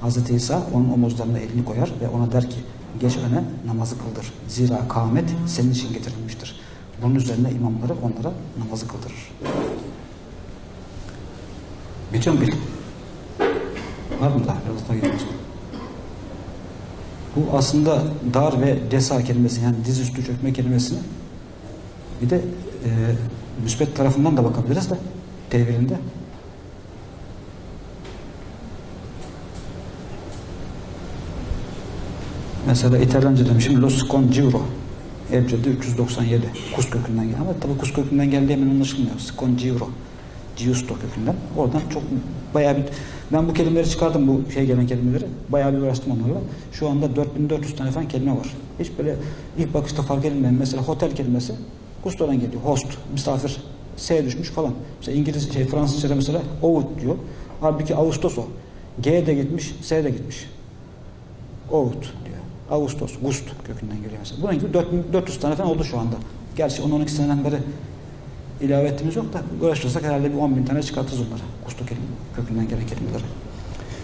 Hazreti İsa onun omuzlarına elini koyar ve ona der ki geç öne namazı kıldır. Zira kâhmet senin için getirilmiştir. Bunun üzerine imamları onlara namazı kıldırır. Mu bil? Var mı daha? Biraz daha. Bu aslında dar ve desa kelimesi yani dizüstü çökme kelimesini bir de e, müsbet tarafından da bakabiliriz de tevilinde. Mesela İtalyanca demişim Lo Scongiuro. Ebcedi 397. Kus kökünden geliyor. Ama tabii Kus kökünden geldiği hemen anlaşılmıyor. Scongiuro. Giusto kökünden. Oradan çok bayağı bir ben bu kelimeleri çıkardım bu şey gelen kelimeleri. Bayağı bir uğraştım onlarla. Şu anda 4400 tane falan kelime var. Hiç böyle ilk bakışta fark edilmeyen mesela hotel kelimesi gusto'dan geliyor. Host, misafir. S düşmüş falan. Mesela İngiliz şey Fransızca'da mesela out diyor. Halbuki Ağustos o. G de gitmiş, S de gitmiş. Diyor. Ağustos, gust kökünden geliyor mesela. Bunun gibi 400 tane falan oldu şu anda. Gerçi 10-12 seneden beri ilave ettiğimiz yok da uğraşırsak herhalde bir 10 bin tane çıkartırız onları. Gusto kelime, kökünden gelen kelimeleri.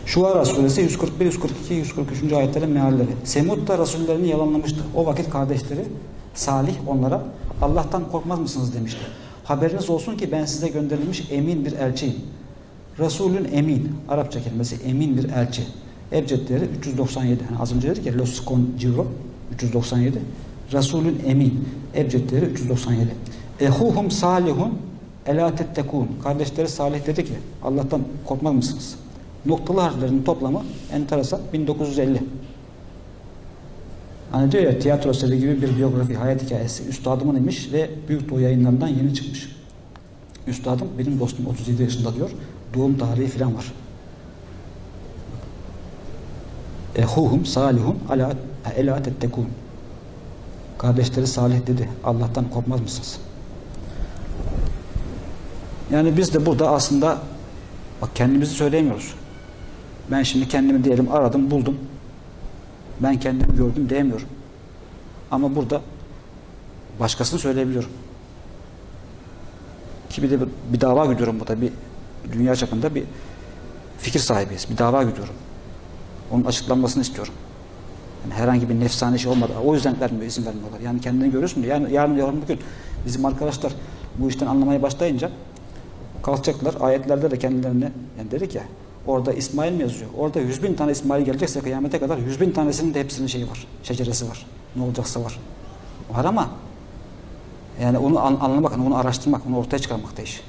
Şuara suresi 141, 142, 143. ayetlerin mealleri. Semud da rasullerini yalanlamıştı. O vakit kardeşleri Salih onlara Allah'tan korkmaz mısınız demişti. Haberiniz olsun ki ben size gönderilmiş emin bir elçiyim. Resulün emin. Arapça kelimesi emin bir elçi. Ebcedleri 397. Yani az önce dedik ya Los Ciro 397. Resulün emin. Ebcedleri 397. Ehuhum salihun ela tettekun. Kardeşleri Salih dedi ki Allah'tan korkmaz mısınız? Noktalı harflerin toplamı enteresan 1950. Hani diyor ya tiyatro seri gibi bir biyografi, hayat hikayesi. Üstadımın imiş ve Büyük Doğu yayınlarından yeni çıkmış. Üstadım benim dostum 37 yaşında diyor. Doğum tarihi falan var. Ehuhum salihun ala ela tettekun. Kardeşleri Salih dedi. Allah'tan korkmaz mısınız? Yani biz de burada aslında bak kendimizi söyleyemiyoruz. Ben şimdi kendimi diyelim aradım, buldum. Ben kendimi gördüm diyemiyorum. Ama burada başkasını söyleyebiliyorum. Ki bir de bir, bir dava gidiyorum burada. Bir dünya çapında bir fikir sahibiyiz. Bir dava gidiyorum. Onun açıklanmasını istiyorum. Yani herhangi bir nefsane şey olmadı. O yüzden vermiyor, izin vermiyorlar. Yani kendini görüyorsun diye. Yani yarın yarın bugün bizim arkadaşlar bu işten anlamaya başlayınca kalkacaklar. Ayetlerde de kendilerine yani dedik ya orada İsmail mi yazıyor? Orada yüz bin tane İsmail gelecekse kıyamete kadar yüz bin tanesinin de hepsinin şeyi var. Şeceresi var. Ne olacaksa var. Var ama yani onu an, anlamak, onu araştırmak, onu ortaya çıkarmak da iş.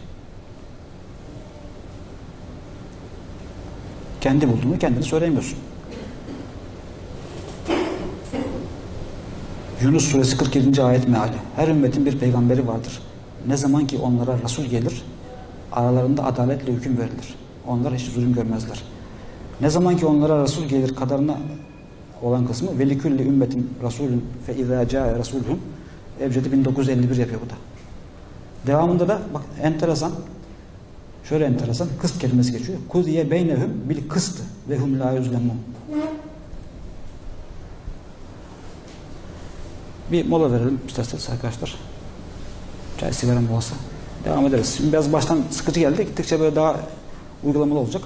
Kendi bulduğunu kendini söylemiyorsun. Yunus suresi 47. ayet meali. Her ümmetin bir peygamberi vardır. Ne zaman ki onlara Resul gelir, aralarında adaletle hüküm verilir. Onlar hiç zulüm görmezler. Ne zaman ki onlara Resul gelir kadarına olan kısmı velikülli ümmetin Resulün fe izâ câe Resulhum Ebcedi 1951 yapıyor bu da. Devamında da bak enteresan şöyle enteresan kıst kelimesi geçiyor. Kuziye beynehum bil kıst ve hum la yüzlemun. Bir mola verelim isterseniz arkadaşlar. Çay sigara molası. Devam ederiz. Şimdi biraz baştan sıkıcı geldi. Gittikçe böyle daha uygulamalı olacak.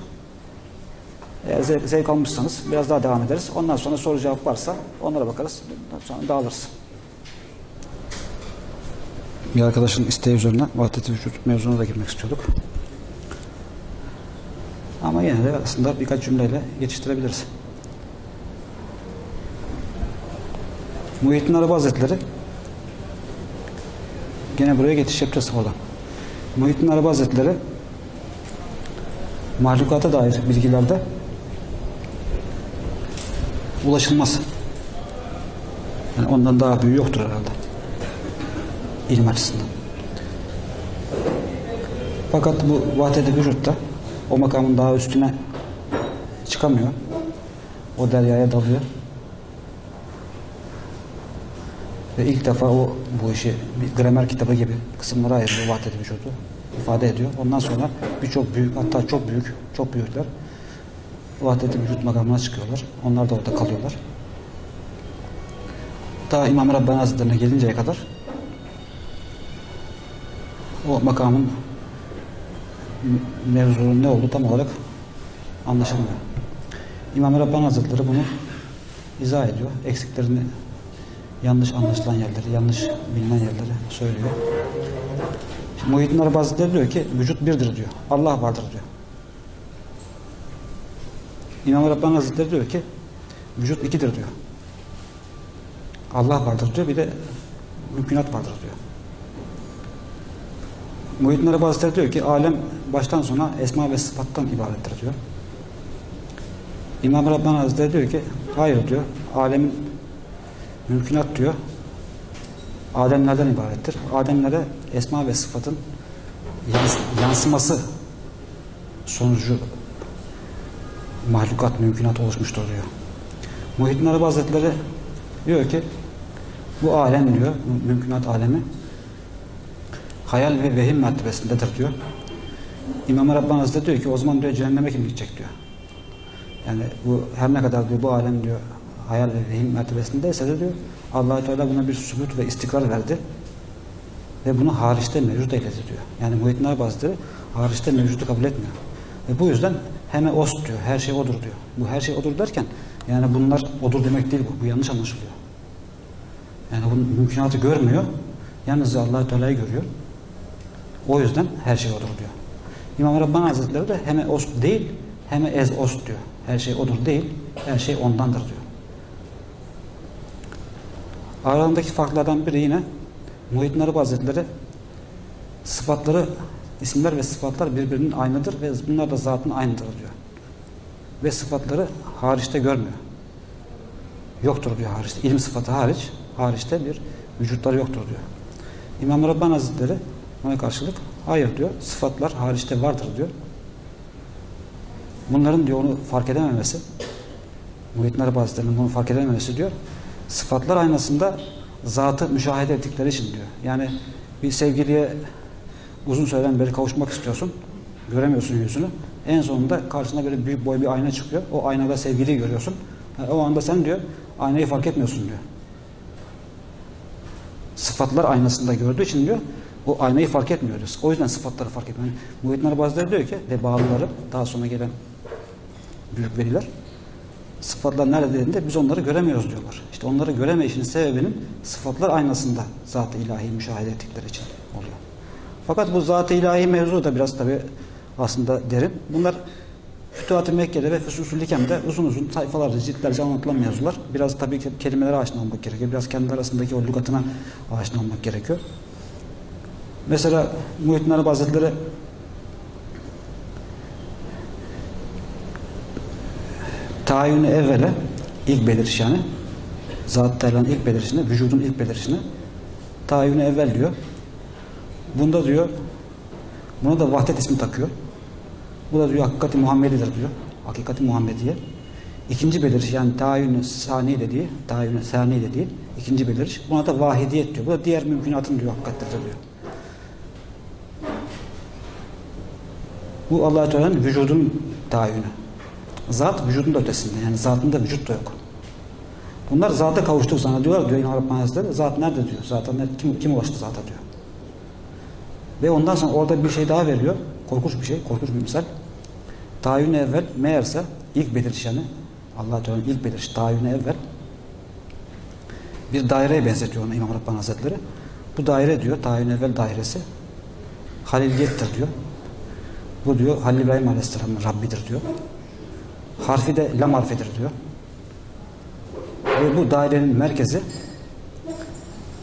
Eğer zevk, zevk almışsanız biraz daha devam ederiz. Ondan sonra soru cevap varsa onlara bakarız. Sonra dağılırız. Bir arkadaşın isteği üzerine vahdet vücut mevzuna da girmek istiyorduk. Ama yine de aslında birkaç cümleyle geçiştirebiliriz. Muhittin Arabi Hazretleri gene buraya geçiş yapacağız oradan. Muhittin Arabi Hazretleri mahlukata dair bilgilerde ulaşılmaz. Yani ondan daha büyüğü yoktur herhalde. İlim açısından. Fakat bu vahdet-i vücutta o makamın daha üstüne çıkamıyor. O deryaya dalıyor. Ve ilk defa o bu işi bir gramer kitabı gibi kısımlara ayırıyor vahdet-i vücudu ifade ediyor. Ondan sonra birçok büyük hatta çok büyük çok büyükler vahdet-i vücut makamına çıkıyorlar. Onlar da orada kalıyorlar. Daha İmam Rabbani Hazretleri'ne gelinceye kadar o makamın mevzunun ne olduğu tam olarak anlaşılmıyor. İmam Rabbani Hazretleri bunu izah ediyor. Eksiklerini yanlış anlaşılan yerleri, yanlış bilinen yerleri söylüyor. Şimdi Muhyiddin Hazretleri diyor ki vücut birdir diyor. Allah vardır diyor. İmam Rabbani Hazretleri diyor ki vücut ikidir diyor. Allah vardır diyor bir de mümkünat vardır diyor. Muhyiddin Arabi Hazretleri diyor ki alem baştan sona esma ve sıfattan ibarettir diyor. İmam Rabbani Hazretleri diyor ki hayır diyor. Alemin mümkünat diyor. Ademlerden ibarettir. Ademlere esma ve sıfatın yans- yansıması sonucu mahlukat mümkünat oluşmuştur diyor. Muhyiddin Arabi Hazretleri diyor ki bu alem diyor, mümkünat alemi hayal ve vehim mertebesindedir diyor. İmam Rabbani Hazretleri diyor ki o zaman diyor cehenneme kim gidecek diyor. Yani bu her ne kadar diyor bu alem diyor hayal ve vehim mertebesindeyse de diyor allah Teala buna bir sübut ve istikrar verdi. Ve bunu hariçte mevcut eyledi diyor. Yani Muhyiddin Arabi Hazretleri hariçte mevcudu kabul etmiyor. Ve bu yüzden heme ost diyor. Her şey odur diyor. Bu her şey odur derken yani bunlar odur demek değil bu. Bu yanlış anlaşılıyor. Yani bunun mümkünatı görmüyor. Yalnızca allah Teala'yı görüyor. O yüzden her şey odur diyor. İmam Rabbani Hazretleri de heme ost değil, heme ez ost diyor. Her şey odur değil, her şey ondandır diyor. Aralarındaki farklardan biri yine Muhyiddin Arabi Hazretleri sıfatları, isimler ve sıfatlar birbirinin aynıdır ve bunlar da zatın aynıdır diyor. Ve sıfatları hariçte görmüyor. Yoktur diyor hariçte. İlim sıfatı hariç, hariçte bir vücutları yoktur diyor. İmam Rabbani Hazretleri buna karşılık hayır diyor. Sıfatlar hariçte vardır diyor. Bunların diyor onu fark edememesi Muhyiddin Arabi Hazretleri'nin bunu fark edememesi diyor. Sıfatlar aynasında zatı müşahede ettikleri için diyor. Yani bir sevgiliye uzun süreden beri kavuşmak istiyorsun. Göremiyorsun yüzünü. En sonunda karşına böyle büyük boy bir ayna çıkıyor. O aynada sevgiliyi görüyorsun. Ha, O anda sen diyor aynayı fark etmiyorsun diyor. Sıfatlar aynasında gördüğü için diyor o aynayı fark etmiyoruz. O yüzden sıfatları fark etmiyor. Yani Muhyiddin Arabi Hazretleri diyor ki ve bağlıları daha sonra gelen büyük veliler sıfatlar nerede biz onları göremiyoruz diyorlar. İşte onları göremeyişinin sebebinin sıfatlar aynasında zat-ı ilahi müşahede ettikleri için oluyor. Fakat bu zat-ı ilahi mevzu da biraz tabi aslında derin. Bunlar Fütuhat-ı Mekke'de ve Hikem'de uzun uzun sayfalarca, ciltlerce anlatılan mevzular. Biraz tabii ki kelimelere aşina olmak gerekiyor. Biraz kendi arasındaki o lügatına aşina olmak gerekiyor. Mesela Muhyiddin Arabi Hazretleri tayyünü evvele ilk beliriş yani zat Teala'nın ilk belirişine, vücudun ilk belirişine tayyünü evvel diyor. Bunda diyor buna da vahdet ismi takıyor. Bu da diyor hakikati Muhammedidir diyor. Hakikati Muhammediye. İkinci beliriş yani tayyünü sani dediği, tayyünü sani dediği ikinci beliriş. Buna da vahidiyet diyor. Bu da diğer mümkünatın diyor hakikattir diyor. Bu Allah Teala'nın vücudun tayyünü. Zat vücudun ötesinde. Yani zatında vücut da yok. Bunlar zata kavuştuk zannediyorlar diyor İmam Rabbani Hazretleri. Zat nerede diyor. Zata nerede? Kim, kim ulaştı zata diyor. Ve ondan sonra orada bir şey daha veriyor. Korkunç bir şey. Korkunç bir misal. Tayyün evvel meğerse ilk belirişeni Allah Teala'nın ilk beliriş tayyün evvel bir daireye benzetiyor onu İmam Rabbani Hazretleri. Bu daire diyor tayyün evvel dairesi haliliyettir diyor. Bu diyor Halil İbrahim Aleyhisselam'ın Rabbidir diyor. Harfi de lam harfidir diyor. Ve bu dairenin merkezi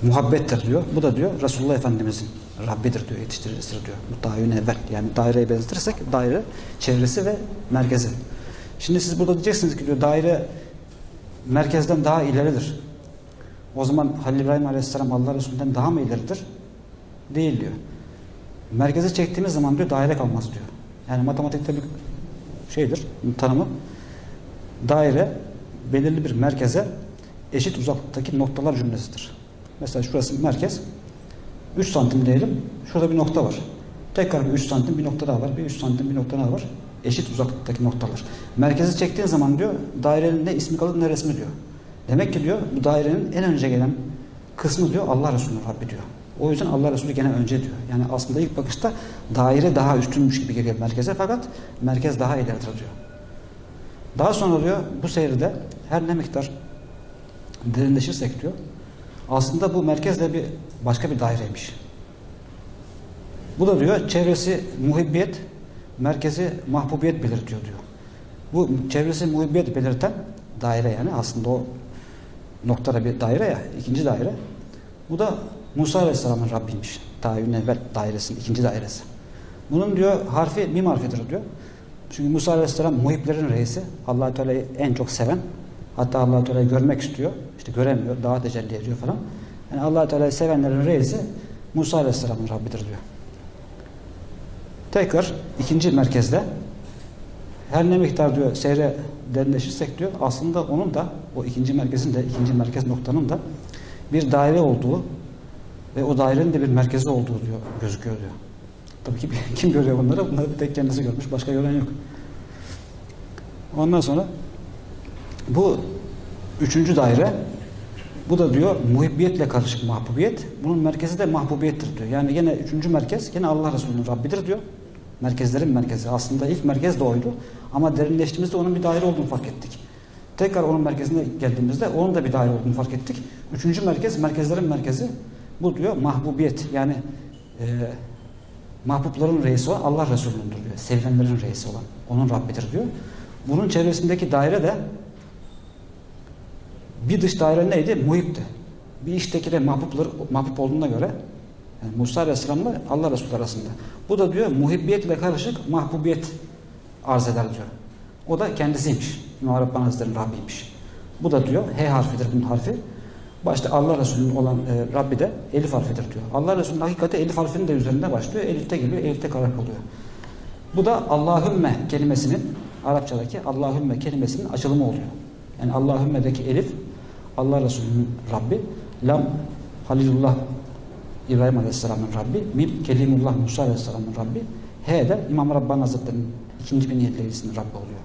muhabbettir diyor. Bu da diyor Resulullah Efendimizin Rabbidir diyor, yetiştiricisidir diyor. Bu tayin evvel. Yani daireye benzetirsek daire çevresi ve merkezi. Şimdi siz burada diyeceksiniz ki diyor daire merkezden daha ileridir. O zaman Halil İbrahim Aleyhisselam Allah Resulü'nden daha mı ileridir? Değil diyor. Merkeze çektiğiniz zaman diyor daire kalmaz diyor. Yani matematikte bir şeydir, tanımı. Daire belirli bir merkeze eşit uzaklıktaki noktalar cümlesidir. Mesela şurası merkez. 3 santim diyelim. Şurada bir nokta var. Tekrar bir 3 santim bir nokta daha var. Bir 3 santim bir nokta daha var. Eşit uzaklıktaki noktalar. Merkeze çektiğin zaman diyor dairenin ne ismi kalır ne resmi diyor. Demek ki diyor bu dairenin en önce gelen kısmı diyor Allah Resulü Rabbi diyor. O yüzden Allah Resulü gene önce diyor. Yani aslında ilk bakışta daire daha üstünmüş gibi geliyor merkeze fakat merkez daha ileridir diyor. Daha sonra diyor bu seyirde her ne miktar derinleşirsek diyor aslında bu merkez de bir başka bir daireymiş. Bu da diyor çevresi muhibbiyet, merkezi mahbubiyet belirtiyor diyor. Bu çevresi muhibbiyet belirten daire yani aslında o noktada bir daire ya, ikinci daire. Bu da Musa Aleyhisselam'ın Rabbiymiş. Tayyün evvel dairesinin ikinci dairesi. Bunun diyor harfi mim harfidir diyor. Çünkü Musa Aleyhisselam muhiplerin reisi. allah Teala'yı en çok seven. Hatta allah Teala'yı görmek istiyor. İşte göremiyor. Daha tecelli ediyor falan. Yani allah Teala'yı sevenlerin reisi Musa Aleyhisselam'ın Rabbidir diyor. Tekrar ikinci merkezde her ne miktar diyor seyre derinleşirsek diyor aslında onun da o ikinci merkezin de ikinci merkez noktanın da bir daire olduğu ve o dairenin de bir merkezi olduğu diyor gözüküyor diyor. Tabii ki kim görüyor bunları? Bunları tek kendisi görmüş. Başka gören yok. Ondan sonra bu üçüncü daire bu da diyor muhibbiyetle karışık mahbubiyet. Bunun merkezi de mahbubiyettir diyor. Yani yine üçüncü merkez yine Allah Resulü'nün Rabbidir diyor. Merkezlerin merkezi. Aslında ilk merkez de oydu. Ama derinleştiğimizde onun bir daire olduğunu fark ettik. Tekrar onun merkezine geldiğimizde onun da bir daire olduğunu fark ettik. Üçüncü merkez, merkezlerin merkezi bu diyor mahbubiyet. Yani e, mahbubların reisi olan Allah Resulü'nün diyor. Sevilenlerin reisi olan. Onun Rabbidir diyor. Bunun çevresindeki daire de bir dış daire neydi? Muhipti. Bir içteki de mahbublar, mahbub olduğuna göre yani Musa Aleyhisselam'la Allah Resulü arasında. Bu da diyor muhibbiyetle karışık mahbubiyet arz eder diyor. O da kendisiymiş. İmam Hazretleri'nin Rabbiymiş. Bu da diyor H harfidir bunun harfi. Başta Allah Resulü'nün olan e, Rabbi de Elif harfidir diyor. Allah Resulü'nün hakikati Elif harfinin de üzerinde başlıyor. Elif'te geliyor, Elif'te karar oluyor. Bu da Allahümme kelimesinin Arapçadaki Allahümme kelimesinin açılımı oluyor. Yani Allahümme'deki Elif Allah Resulü'nün Rabbi, Lam Halilullah İbrahim Aleyhisselam'ın Rabbi, Mim Kelimullah Musa Aleyhisselam'ın Rabbi, H de İmam Rabbani Hazretleri'nin ikinci bir niyetlerisinin Rabbi oluyor.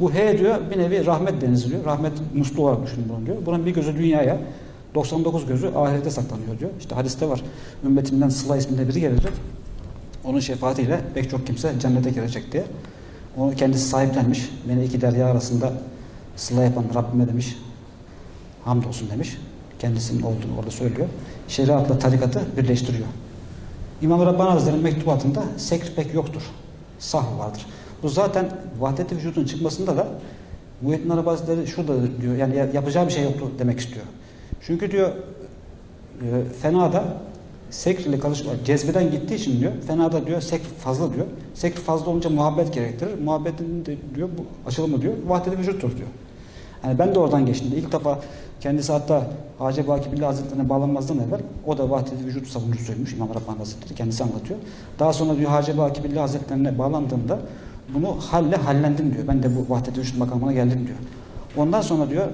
Bu H diyor bir nevi rahmet denizi diyor. Rahmet musluğu olarak düşünün bunu diyor. Bunun bir gözü dünyaya, 99 gözü ahirete saklanıyor diyor. İşte hadiste var. Ümmetimden Sıla isminde biri gelecek. Onun şefaatiyle pek çok kimse cennete girecek diye. Onu kendisi sahiplenmiş. Beni iki derya arasında sıla yapan Rabbime demiş. Hamdolsun demiş. Kendisinin olduğunu orada söylüyor. Şeriatla tarikatı birleştiriyor. İmam Rabbani Hazretleri'nin mektubatında sekr pek yoktur. Sahv vardır. Bu zaten vahdet-i vücudun çıkmasında da Muhyiddin Arabi Hazretleri şurada diyor yani yapacağı bir şey yoktu demek istiyor. Çünkü diyor e, fenada sekr ile karışma cezbeden gittiği için diyor fenada diyor sekr fazla diyor. Sekr fazla olunca muhabbet gerektirir. Muhabbetin de diyor bu açılımı diyor vahdet-i vücuttur diyor. Yani ben de oradan geçtim. İlk defa kendisi hatta Hacı Baki Billah Hazretleri'ne bağlanmazdan evvel o da vahdet-i vücut savunucusuymuş İmam Rabbani Hazretleri kendisi anlatıyor. Daha sonra diyor Hacı Baki Billah Hazretleri'ne bağlandığında bunu halle hallendim diyor. Ben de bu vahdet-i vücut makamına geldim diyor. Ondan sonra diyor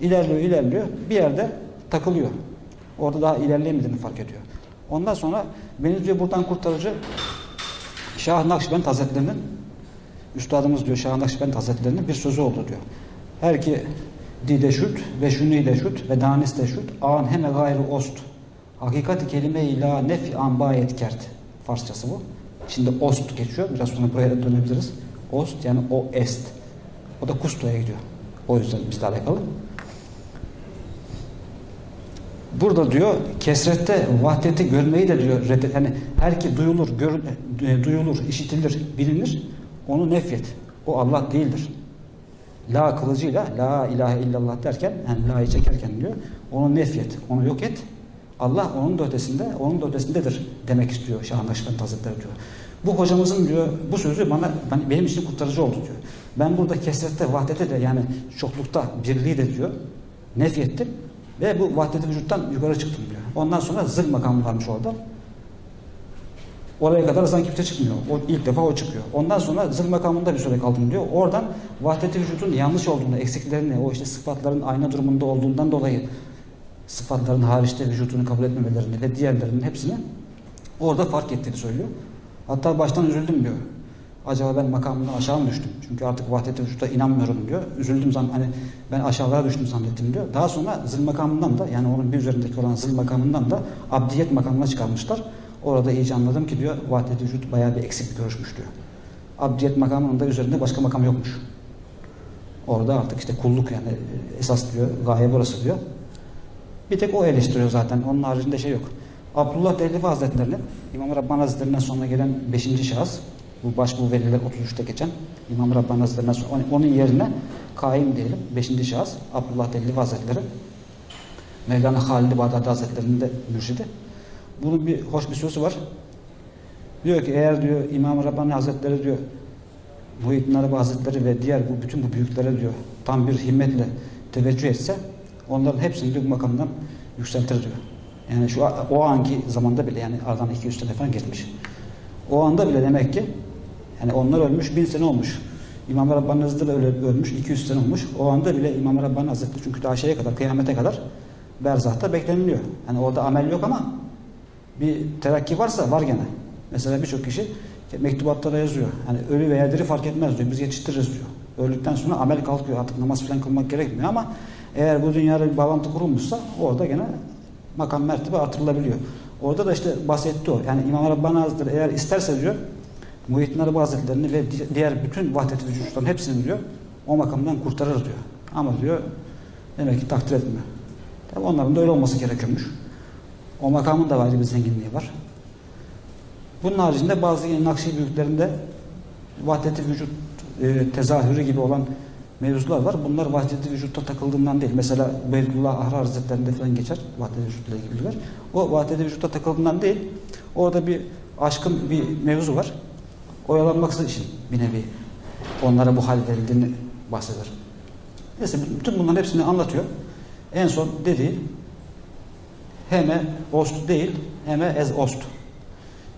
ilerliyor ilerliyor bir yerde takılıyor. Orada daha ilerleyemediğini fark ediyor. Ondan sonra beni diyor buradan kurtarıcı Şah Nakşibend Hazretleri'nin Üstadımız diyor Şah Nakşibend Hazretleri'nin bir sözü oldu diyor. Her ki şut ve şunu de şut ve danis de şut an heme gayrı ost. Hakikati kelime ila nefi an bayet kert. Farsçası bu. Şimdi ost geçiyor. Biraz sonra buraya dönebiliriz. Ost yani o est. O da kustoya gidiyor. O yüzden bizle alakalı. Burada diyor kesrette vahdeti görmeyi de diyor reddet. Yani her ki duyulur, gör, e, duyulur, işitilir, bilinir. Onu nefret. O Allah değildir. La kılıcıyla la ilahe illallah derken yani la'yı çekerken diyor onu nefret, onu yok et. Allah onun da ötesinde, onun da ötesindedir demek istiyor Şah Nakşibend Hazretleri diyor. Bu hocamızın diyor bu sözü bana ben, benim için kurtarıcı oldu diyor. Ben burada kesrette, vahdete de yani çoklukta birliği de diyor nefrettim ve bu vahdet vücuttan yukarı çıktım diyor. Ondan sonra zıl makamı varmış orada. Oraya kadar zaten kimse çıkmıyor. O ilk defa o çıkıyor. Ondan sonra zıl makamında bir süre kaldım diyor. Oradan vahdet-i vücudun yanlış olduğunu, eksiklerini, o işte sıfatların aynı durumunda olduğundan dolayı sıfatların hariçte vücudunu kabul etmemelerini ve diğerlerinin hepsini orada fark ettiğini söylüyor. Hatta baştan üzüldüm diyor. Acaba ben makamından aşağı mı düştüm? Çünkü artık vahdet-i vücuda inanmıyorum diyor. Üzüldüm zan hani ben aşağılara düştüm zannettim diyor. Daha sonra zil makamından da yani onun bir üzerindeki olan zil makamından da abdiyet makamına çıkarmışlar. Orada iyice anladım ki diyor vahdet-i vücut bayağı bir eksik görüşmüş diyor. Abdiyet makamının da üzerinde başka makam yokmuş. Orada artık işte kulluk yani esas diyor, gaye burası diyor. Bir tek o eleştiriyor zaten. Onun haricinde şey yok. Abdullah Dehlevi Hazretleri'nin İmam Rabbani Hazretleri'nden sonra gelen 5. şahıs bu başbuğ veliler 33'te geçen İmam Rabbani Hazretleri'nden sonra onun yerine kaim diyelim 5. şahıs Abdullah Dehlevi Hazretleri Mevlana Halid-i Bağdadi Hazretleri'nin de mürşidi. Bunun bir hoş bir sözü var. Diyor ki eğer diyor İmam Rabbani Hazretleri diyor Muhyiddin Arabi Hazretleri ve diğer bu bütün bu büyüklere diyor tam bir himmetle teveccüh etse onların hepsini diyor bu makamdan yükseltir diyor. Yani şu o anki zamanda bile yani aradan 200 sene falan geçmiş. O anda bile demek ki yani onlar ölmüş bin sene olmuş. İmam Rabbani Hazretleri öyle ölmüş 200 sene olmuş. O anda bile İmam Rabbani Hazretleri çünkü daha şeye kadar kıyamete kadar berzahta bekleniliyor. Yani orada amel yok ama bir terakki varsa var gene. Mesela birçok kişi mektubatlara yazıyor. Yani ölü veya diri fark etmez diyor. Biz yetiştiririz diyor. Öldükten sonra amel kalkıyor. Artık namaz falan kılmak gerekmiyor ama eğer bu dünyada bir bağlantı kurulmuşsa orada gene makam mertebe artırılabiliyor. Orada da işte bahsetti o. Yani İmam Rabbani Hazretleri eğer isterse diyor Muhyiddin Arabi Hazretleri'ni ve diğer bütün vahdet-i vücutların hepsini diyor o makamdan kurtarır diyor. Ama diyor demek ki takdir etmiyor. Tabi onların da öyle olması gerekiyormuş. O makamın da ayrı bir zenginliği var. Bunun haricinde bazı Nakşi büyüklerinde vahdet-i vücut e, tezahürü gibi olan mevzular var. Bunlar vahdet-i vücutta takıldığından değil. Mesela Beydullah Ahrar Hazretleri'nde falan geçer vahdet-i vücutla ilgililer. O vahdet-i vücutta takıldığından değil. Orada bir aşkın bir mevzu var. Oyalanması için bir nevi onlara bu hal verildiğini bahseder. Neyse bütün bunların hepsini anlatıyor. En son dediği heme ost değil, heme ez ost.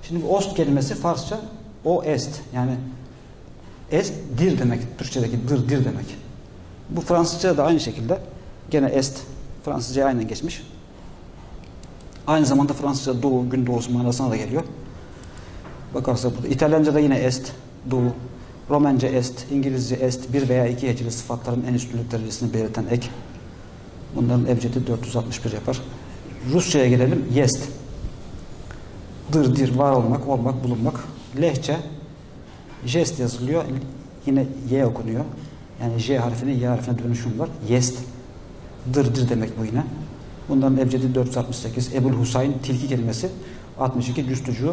Şimdi ost kelimesi Farsça o est. Yani est dir demek. Türkçedeki dır dir demek. Bu Fransızca da aynı şekilde gene est Fransızca aynen geçmiş. Aynı zamanda Fransızca doğu, gün doğusu manasına da geliyor. Bakarsak burada İtalyanca da yine est, doğu. Romence est, İngilizce est, bir veya iki heceli sıfatların en üstünlük derecesini belirten ek. Bunların ebcedi 461 yapar. Rusça'ya gelelim. Jest. Dır, dir, var olmak, olmak, bulunmak. Lehçe. Jest yazılıyor. Yine Y okunuyor. Yani J harfine Y harfine dönüşüm var. Jest. Dır, dir demek bu yine. Bunların ebcedi 468. Ebul Husayn tilki kelimesi 62 cüstücü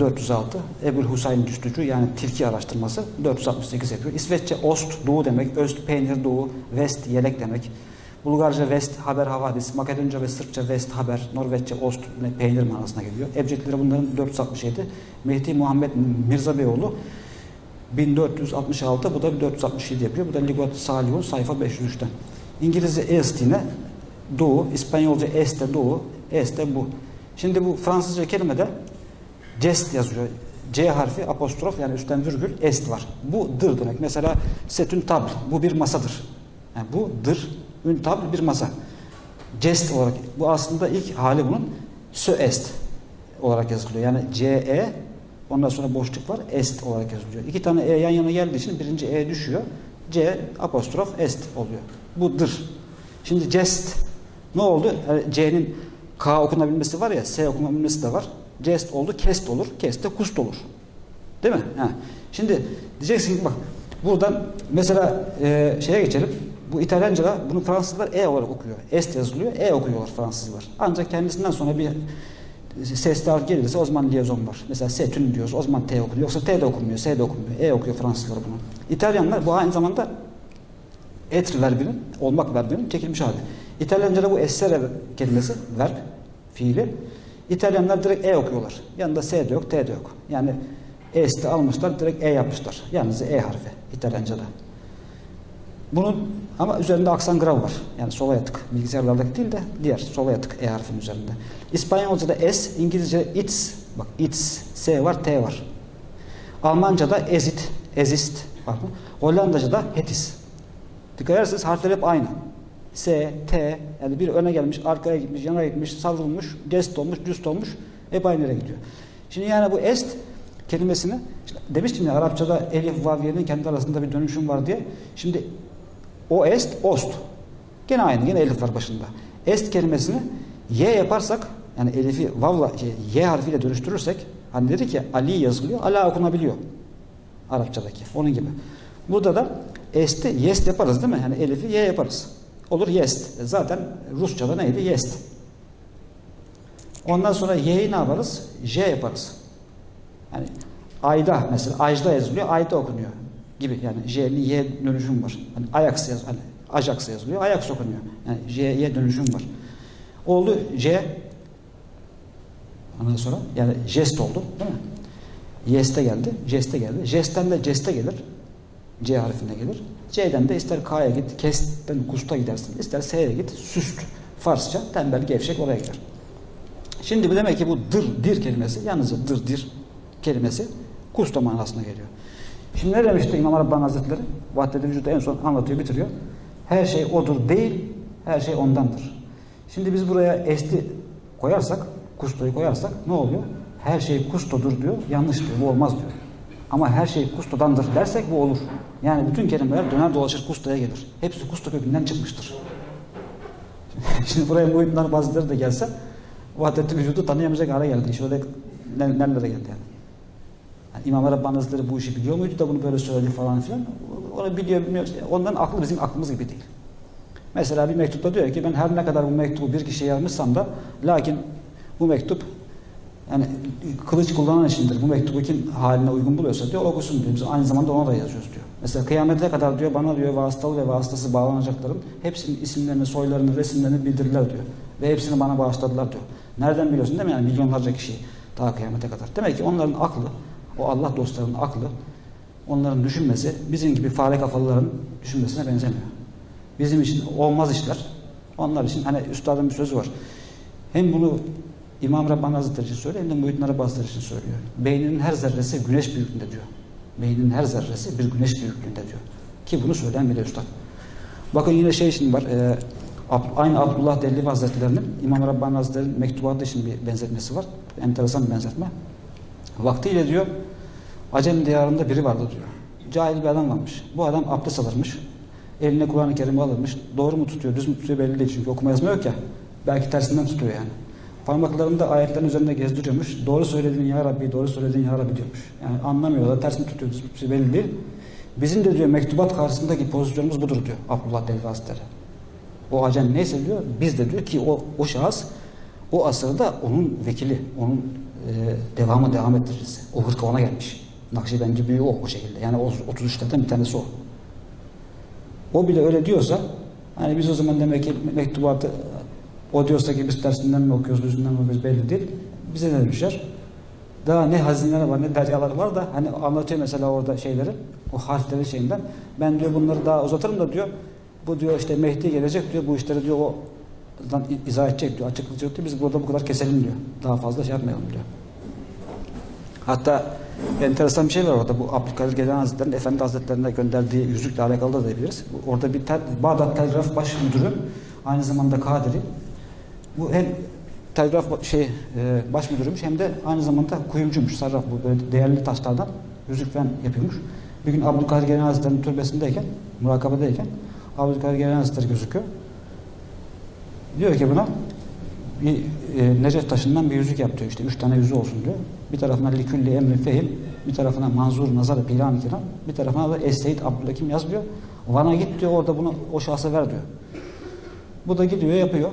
406. Ebul Husayn cüstücü yani tilki araştırması 468 yapıyor. İsveççe ost doğu demek. Öst peynir doğu. West yelek demek. Bulgarca West haber havadis, Makedonca ve Sırpça West haber, Norveççe Ost yine peynir manasına geliyor. Ebcedleri bunların 467. Mehdi Muhammed Mirza Beyoğlu 1466 bu da 467 yapıyor. Bu da Ligot Salihun sayfa 503'ten. İngilizce est yine doğu, İspanyolca este doğu, este bu. Şimdi bu Fransızca kelimede jest yazıyor. C harfi apostrof yani üstten virgül est var. Bu dır demek. Mesela setün tabl. Bu bir masadır. Yani bu dır ün tabl bir masa. Jest olarak. Bu aslında ilk hali bunun sö est olarak yazılıyor. Yani C E ondan sonra boşluk var. Est olarak yazılıyor. İki tane E yan yana geldiği için birinci E düşüyor. C apostrof est oluyor. Bu dır. Şimdi jest ne oldu? C'nin K okunabilmesi var ya S okunabilmesi de var. Jest oldu, kest olur. Kest de kust olur. Değil mi? Ha. Şimdi diyeceksin ki bak buradan mesela e, şeye geçelim. Bu İtalyanca'da bunu Fransızlar E olarak okuyor. Est yazılıyor. E okuyorlar Fransızlar. Ancak kendisinden sonra bir sesli harf gelirse o zaman liyazon var. Mesela setün diyoruz. O zaman T okunuyor. Yoksa T de okunmuyor. S de okunmuyor. E okuyor Fransızlar bunu. İtalyanlar bu aynı zamanda etr verbinin, olmak verbinin çekilmiş hali. İtalyanca'da bu essere kelimesi verb, fiili. İtalyanlar direkt E okuyorlar. Yanında S de yok, T de yok. Yani S'te almışlar, direkt E yapmışlar. Yalnız E harfi İtalyanca'da. Bunun ama üzerinde aksan grav var. Yani sola yatık. Bilgisayarlardaki değil de diğer sola yatık E harfinin üzerinde. İspanyolca'da S, İngilizce it's, bak it's, S var, T var. Almanca'da ezit, ezist var. Hollandaca'da hetis. Dikkat ederseniz harfler hep aynı. S, T, yani bir öne gelmiş, arkaya gitmiş, yana gitmiş, savrulmuş, gest olmuş, düst olmuş, hep aynı yere gidiyor. Şimdi yani bu est kelimesini, işte demiştim ya Arapçada elif, vav, yerin kendi arasında bir dönüşüm var diye. Şimdi o est, ost. Gene aynı, gene elif var başında. Est kelimesini y yaparsak, yani elifi vavla, şey, y harfiyle dönüştürürsek, hani dedi ki Ali yazılıyor, ala okunabiliyor. Arapçadaki. Onun gibi. Burada da Esti yest yaparız değil mi? Yani elifi y yaparız. Olur yest. E Zaten Rusça'da neydi? Yest. Ondan sonra y'yi ne yaparız? J yaparız. Yani ayda mesela ajda yazılıyor, ayda okunuyor gibi. Yani j'li y dönüşüm var. Hani Ajax yaz, hani Ajax yazılıyor, Ajax okunuyor. Yani j'ye dönüşüm var. Oldu c Ondan sonra yani jest oldu değil mi? Yeste geldi, jeste geldi. Jestten de ceste gelir. C harfinde gelir. C'den de ister K'ya git, kesten kusta gidersin. ister S'ye git, süst. Farsça tembel gevşek oraya gider. Şimdi bu demek ki bu dır, dir kelimesi yalnızca dır, dir kelimesi kusta manasına geliyor. Şimdi ne demişti İmam Rabbani Hazretleri? Vahdet-i Vücud'u en son anlatıyor, bitiriyor. Her şey odur değil, her şey ondandır. Şimdi biz buraya esti koyarsak, kustoyu koyarsak ne oluyor? Her şey kustodur diyor, yanlış diyor, bu olmaz diyor. Ama her şey kustodandır dersek bu olur. Yani bütün kelimeler döner dolaşır kustoya gelir. Hepsi kusto kökünden çıkmıştır. Şimdi buraya muhitler bazıları da gelse vahdetli vücudu tanıyamayacak hale geldi. Şöyle nerelere geldi yani. Yani İmam Rabbani Hazretleri bu işi biliyor muydu da bunu böyle söyledi falan filan. Onu biliyor bilmiyor. Onların aklı bizim aklımız gibi değil. Mesela bir mektupta diyor ki ben her ne kadar bu mektubu bir kişiye yazmışsam da lakin bu mektup yani kılıç kullanan içindir. Bu mektubu kim haline uygun buluyorsa diyor okusun diyor. Biz aynı zamanda ona da yazıyoruz diyor. Mesela kıyamete kadar diyor bana diyor vasıtalı ve vasıtası bağlanacakların hepsinin isimlerini, soylarını, resimlerini bildirirler diyor. Ve hepsini bana bağışladılar diyor. Nereden biliyorsun değil mi? Yani milyonlarca kişi daha kıyamete kadar. Demek ki onların aklı, o Allah dostlarının aklı, onların düşünmesi bizim gibi fare kafalıların düşünmesine benzemiyor. Bizim için olmaz işler. Onlar için hani üstadın bir sözü var. Hem bunu İmam Rabbani Hazretleri için söylüyor hem de Muhyiddin Arabi için söylüyor. Beyninin her zerresi güneş büyüklüğünde diyor. Beyninin her zerresi bir güneş büyüklüğünde diyor. Ki bunu söyleyen bile üstad. Bakın yine şey için var. E, aynı Abdullah Delli Hazretleri'nin İmam Rabbani Hazretleri'nin mektubatı için bir benzetmesi var. Enteresan bir benzetme. Vaktiyle diyor Acem diyarında biri vardı diyor. Cahil bir adam varmış. Bu adam abdest alırmış. Eline Kur'an-ı Kerim'i alırmış. Doğru mu tutuyor, düz mü tutuyor belli değil çünkü okuma yazma yok ya. Belki tersinden tutuyor yani. Parmaklarını da ayetlerin üzerinde gezdiriyormuş. Doğru söyledin ya Rabbi, doğru söyledin ya Rabbi diyormuş. Yani anlamıyorlar, ters mi tutuyor, düz mü tutuyor belli değil. Bizim de diyor mektubat karşısındaki pozisyonumuz budur diyor Abdullah Delvi Hazretleri. O acem neyse diyor, biz de diyor ki o, o şahıs o asırda onun vekili, onun e, devamı devam ettiricisi. O hırka ona gelmiş. Nakşibendi büyüğü o o şekilde. Yani o 33'lerden bir tanesi o. O bile öyle diyorsa hani biz o zaman demek ki mektubatı o diyorsa ki biz tersinden mi okuyoruz, düzünden mi okuyoruz belli değil. Bize ne düşer? Daha ne hazineler var ne deryalar var da hani anlatıyor mesela orada şeyleri o harfleri şeyinden. Ben diyor bunları daha uzatırım da diyor bu diyor işte Mehdi gelecek diyor bu işleri diyor o izah edecek diyor açıklayacak diyor biz burada bu kadar keselim diyor. Daha fazla şey yapmayalım diyor. Hatta enteresan bir şey var orada. Bu Abdülkadir Gelen Hazretleri'nin Efendi Hazretleri'ne gönderdiği yüzükle alakalı da diyebiliriz. Orada bir tel, Bağdat Telgraf Baş Müdürü aynı zamanda Kadiri. Bu hem telgraf şey e, baş müdürümüş hem de aynı zamanda kuyumcuymuş. Sarraf bu böyle değerli taşlardan yüzük yapıyormuş. Bir gün Abdülkadir Gelen Hazretleri'nin türbesindeyken, murakabedeyken Abdülkadir Gelen Hazretleri gözüküyor. Diyor ki buna bir e, Necef taşından bir yüzük yap diyor. İşte üç tane yüzüğü olsun diyor. Bir tarafına likülli emri fehim, bir tarafına manzur nazar piran kiram, bir tarafına da Es-Seyyid Abdülhakim yaz diyor. Van'a git diyor orada bunu o şahsa ver diyor. Bu da gidiyor yapıyor.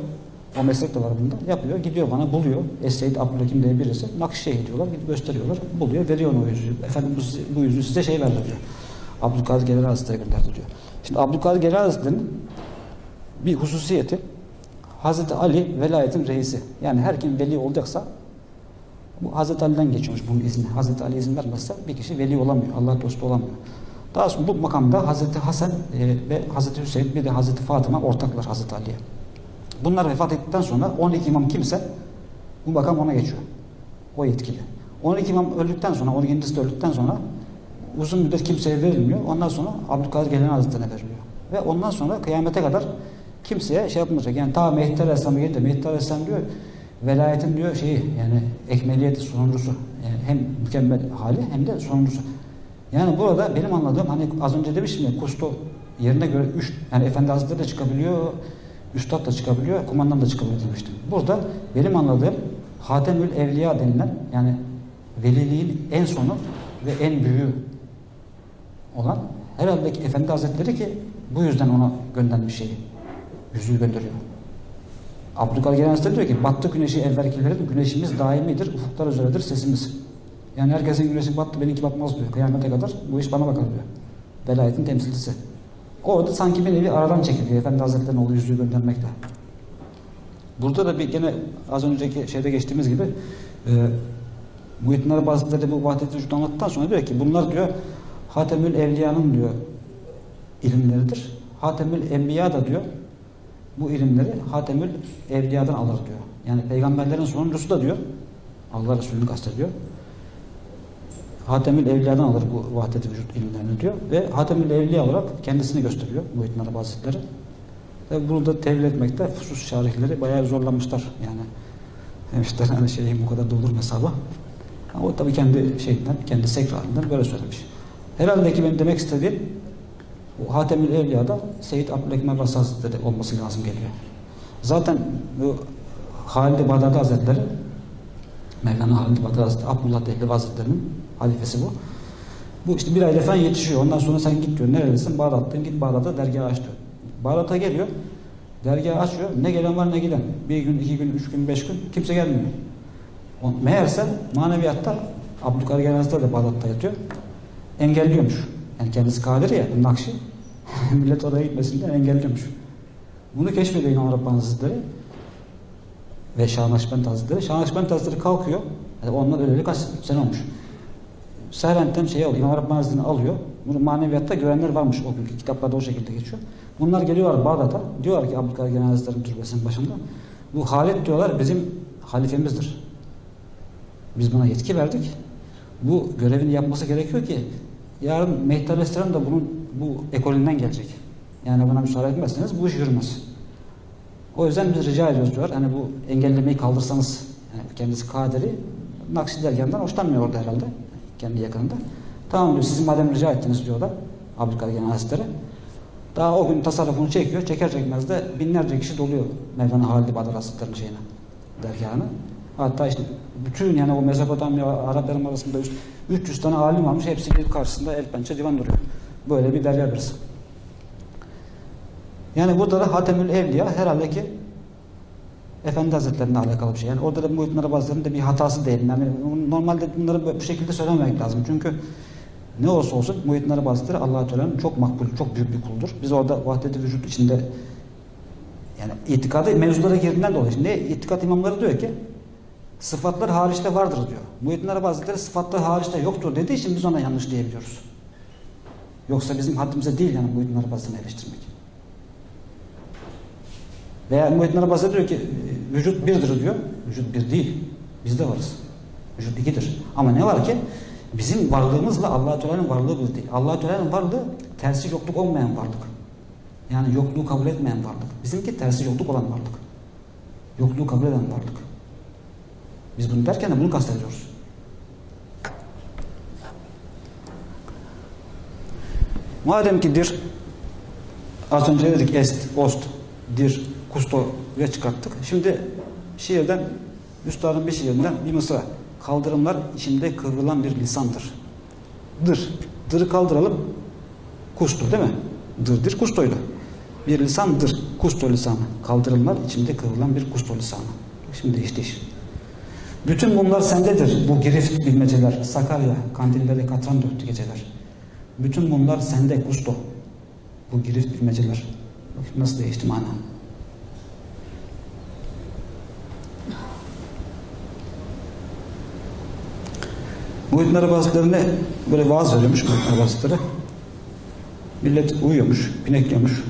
O meslek de var bunda. Yapıyor, gidiyor bana buluyor. Es-Seyyid Abdülhakim diye birisi. Nakşi'ye diyorlar, gidip gösteriyorlar. Buluyor, veriyor o yüzüğü. Efendim bu, bu yüzüğü size şey verdi diyor. Abdülkadir Gelir Hazretleri gönderdi diyor. Şimdi Abdülkadir Gelir Hazretleri'nin bir hususiyeti Hazreti Ali velayetin reisi. Yani her kim veli olacaksa bu Hazreti Ali'den geçiyormuş bunun izni. Hazreti Ali izin vermezse bir kişi veli olamıyor. Allah dostu olamıyor. Daha sonra bu makamda Hazreti Hasan e, ve Hazreti Hüseyin bir de Hazreti Fatıma ortaklar Hazreti Ali'ye. Bunlar vefat ettikten sonra 12 imam kimse bu makam ona geçiyor. O yetkili. 12 imam öldükten sonra, 12. de öldükten sonra uzun müddet kimseye verilmiyor. Ondan sonra Abdülkadir Gelen Hazretleri'ne veriliyor. Ve ondan sonra kıyamete kadar kimseye şey yapmayacak. Yani ta Mehdi Aleyhisselam'a gelince Mehdi Aleyhisselam diyor velayetin diyor şeyi yani ekmeliyeti sonuncusu. Yani hem mükemmel hali hem de sonuncusu. Yani burada benim anladığım hani az önce demiştim ya kusto yerine göre üç yani Efendi Hazretleri de çıkabiliyor, Üstad da çıkabiliyor, kumandan da çıkabiliyor demiştim. Burada benim anladığım Hatemül Evliya denilen yani veliliğin en sonu ve en büyüğü olan Herhalde ki Efendi Hazretleri ki bu yüzden ona göndermiş şeyi. Yüzüğü gönderiyor. Abdülkadir Genel Hazretleri diyor ki battı güneşi evvelkilerin güneşimiz daimidir, ufuklar üzeredir sesimiz. Yani herkesin güneşi battı benimki batmaz diyor. Kıyamete kadar bu iş bana bakar diyor. Velayetin temsilcisi. Orada sanki bir nevi aradan çekiliyor Efendi Hazretleri'nin oğlu yüzüğü göndermekle. Burada da bir gene az önceki şeyde geçtiğimiz gibi e, Muhittin Arabi bu vahdet vücudu anlattıktan sonra diyor ki bunlar diyor Hatemül Evliya'nın diyor ilimleridir. Hatemül Enbiya da diyor bu ilimleri Hatemül Evliya'dan alır diyor. Yani peygamberlerin sonuncusu da diyor Allah Resulü'nü kastediyor. Hatemül Evliya'dan alır bu vahdet vücut ilimlerini diyor ve Hatemül Evliya olarak kendisini gösteriyor Muhittin Arabi Hazretleri. Ve bunu da tevil etmekte husus şarihleri bayağı zorlanmışlar. Yani demişler hani şeyin bu kadar dolur hesabı. Ama o tabii kendi şeyinden, kendi sekrarından böyle söylemiş. Herhalde ki benim demek istediğim bu Hatemül Evliya'da Seyyid Abbas Hazretleri olması lazım geliyor. Zaten bu Halid-i Bağdadi Hazretleri Mevlana Halid-i Bağdadi Hazretleri Abdullah Dehlevi Hazretleri'nin halifesi bu. Bu işte bir ayda falan yetişiyor. Ondan sonra sen git diyor. Nerelisin? Bağdat'tayım. Git Bağdat'a dergah aç diyor. Bağdat'a geliyor. Dergah açıyor. Ne gelen var ne giden. Bir gün, iki gün, üç gün, beş gün kimse gelmiyor. O, meğerse maneviyatta Abdülkadir Genel Hazretleri de Bağdat'ta yatıyor. Engelliyormuş. Yani kendisi kadir ya, Nakşi. Millet oraya gitmesinden engelliyormuş. Bunu keşfediyor İmam Rabbani Hazretleri ve Şah Nakşibend Hazretleri. Şah Nakşibend Hazretleri kalkıyor. Yani ondan öleli kaç sene olmuş. Servent'ten şey alıyor, İmam Rabbani Hazretleri'ni alıyor. Bunu maneviyatta görenler varmış o günkü kitaplarda o şekilde geçiyor. Bunlar geliyorlar Bağdat'a. Diyorlar ki Abdülkadir Genel Hazretleri'nin türbesinin başında. Bu Halit diyorlar bizim halifemizdir. Biz buna yetki verdik. Bu görevini yapması gerekiyor ki yarın Mehdi Aleyhisselam da bunun bu ekolünden gelecek. Yani buna müsaade etmezseniz bu iş yürümez. O yüzden biz rica ediyoruz diyorlar. Hani bu engellemeyi kaldırsanız yani kendisi kaderi Nakşi dergahından hoşlanmıyor orada herhalde. Kendi yakınında. Tamam diyor sizin madem rica ettiniz diyorlar. Abdülkadir Genel Hazretleri. Daha o gün tasarrufunu çekiyor. Çeker çekmez de binlerce kişi doluyor Mevlana Halid-i Bağdadi Hazretleri'nin şeyine, dergahına. Hatta işte bütün yani o Mezopotamya Arapların arasında 300 tane alim varmış. Hepsi gelip karşısında el pençe divan duruyor. Böyle bir derya birisi. Yani burada da Hatemül Evliya herhalde ki Efendi Hazretleri'ne alakalı bir şey. Yani orada da Muhittin Arabi Hazretleri'nin de bir hatası değil. Yani normalde bunları bu şekilde söylememek lazım. Çünkü ne olursa olsun Muhittin Arabi Hazretleri Allah-u Teala'nın çok makbul, çok büyük bir kuldur. Biz orada vahdet-i vücut içinde yani itikadı mevzulara girdiğinden dolayı. Şimdi itikat imamları diyor ki sıfatlar hariçte vardır diyor. Muhittin Arabi Hazretleri sıfatlar hariçte yoktur dediği için biz ona yanlış diyebiliyoruz. Yoksa bizim haddimize değil yani Muhittin Arabi Hazretleri'ni eleştirmek. Veya Muhittin Arabi Hazretleri diyor ki vücut birdir diyor. Vücut bir değil. Biz de varız. Vücut ikidir. Ama ne var ki bizim varlığımızla Allah-u Teala'nın varlığı bir değil. Allah-u Teala'nın varlığı tersi yokluk olmayan varlık. Yani yokluğu kabul etmeyen varlık. Bizimki tersi yokluk olan varlık. Yokluğu kabul eden varlık. Biz bunu derken de bunu kastediyoruz. Madem ki dir az önce dedik est, ost, dir, kustoya çıkarttık. Şimdi şiirden Üstadın bir şiirinden bir mısra. Kaldırımlar içinde kıvrılan bir lisandır. Dır. Dırı kaldıralım. Kustu değil mi? Dırdır kustoydu. Bir lisandır. Kusto lisanı. Kaldırımlar içinde kıvrılan bir kusto lisanı. Şimdi değişti iş. Bütün bunlar sendedir. Bu girift bilmeceler. Sakarya, kandilleri katran döktü geceler. Bütün bunlar sende kusto. Bu girift bilmeceler. Nasıl değişti mana. Muhittin Arabi Hazretleri'ne böyle vaaz veriyormuş Muhittin Arabi Hazretleri. Millet uyuyormuş, pinekliyormuş,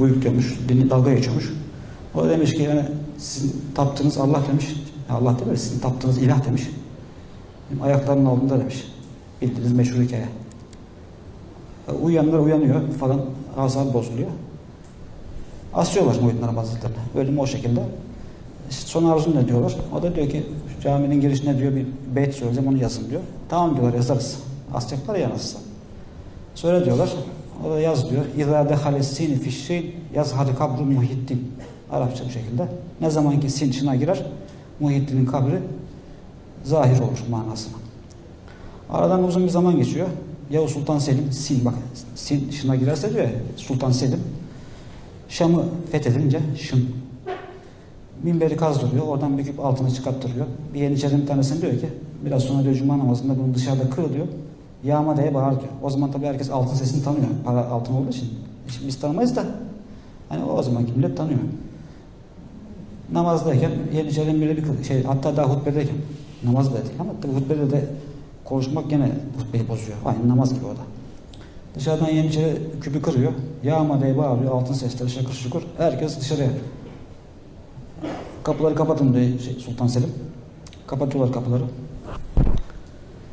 uyukluyormuş, dalga geçiyormuş. O demiş ki yani sizin taptığınız Allah demiş. Allah demiş, sizin taptığınız ilah demiş. Benim ayaklarımın altında demiş. Bildiğiniz meşhur hikaye. Uyanlar uyanıyor falan, asabı bozuluyor. Asıyorlar Muhittin Arabi Hazretleri'ne. Ölümü o şekilde. Son arzu ne diyorlar? O da diyor ki caminin girişine diyor bir beyt söyleyeceğim onu yazın diyor. Tamam diyorlar yazarız. Asacaklar ya nasılsa. Söyle diyorlar. O da yaz diyor. İzâ dehale sini fişşin yazhari kabru muhittin. Arapça bir şekilde. Ne zaman ki sin içine girer Muhittin'in kabri zahir olur manasına. Aradan uzun bir zaman geçiyor. Yavuz Sultan Selim Sin bak Sin şına girerse diyor ya Sultan Selim Şam'ı fethedince Şın minberi kazdırıyor. Oradan büküp altını çıkarttırıyor. Bir Yeniçerinin bir tanesine diyor ki biraz sonra diyor Cuma namazında bunu dışarıda kır diyor. Yağma diye bağır diyor. O zaman tabii herkes altın sesini tanıyor. Para altın olduğu için. Şimdi biz tanımayız da hani o zamanki millet tanıyor. Namazdayken Yeniçerinin biri bir şey hatta daha hutbedeyken namaz da ama tabii hutbede de konuşmak gene hutbeyi bozuyor. Aynı namaz gibi o da. Dışarıdan Yeniçeri küpü kırıyor. Yağma diye bağırıyor. Altın sesleri şakır şukur. Herkes dışarıya. Kapıları kapatın diyor şey, Sultan Selim. Kapatıyorlar kapıları.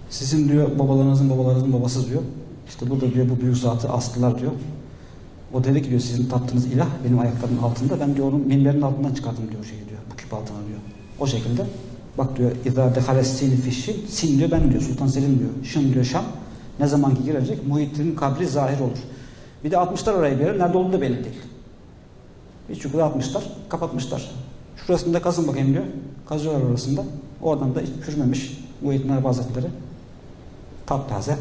Sizin diyor babalarınızın babalarınızın babası diyor. İşte burada diyor bu büyük zatı astılar diyor. O dedi ki diyor sizin tattığınız ilah benim ayaklarımın altında. Ben diyor onun minberin altından çıkardım diyor şeyi diyor. Bu küp altına diyor. O şekilde bak diyor İzâ dehales fişşi sin diyor ben diyor Sultan Selim diyor. Şın diyor Şam. Ne zaman ki girecek Muhittin'in kabri zahir olur. Bir de atmışlar oraya bir. Nerede olduğu da belli değil. Bir çukura atmışlar. Kapatmışlar. Şurasında kazın bakayım diyor. Kazıyorlar orasında. Oradan da hiç çürümemiş Muhittin Arabi Hazretleri. Taptaze.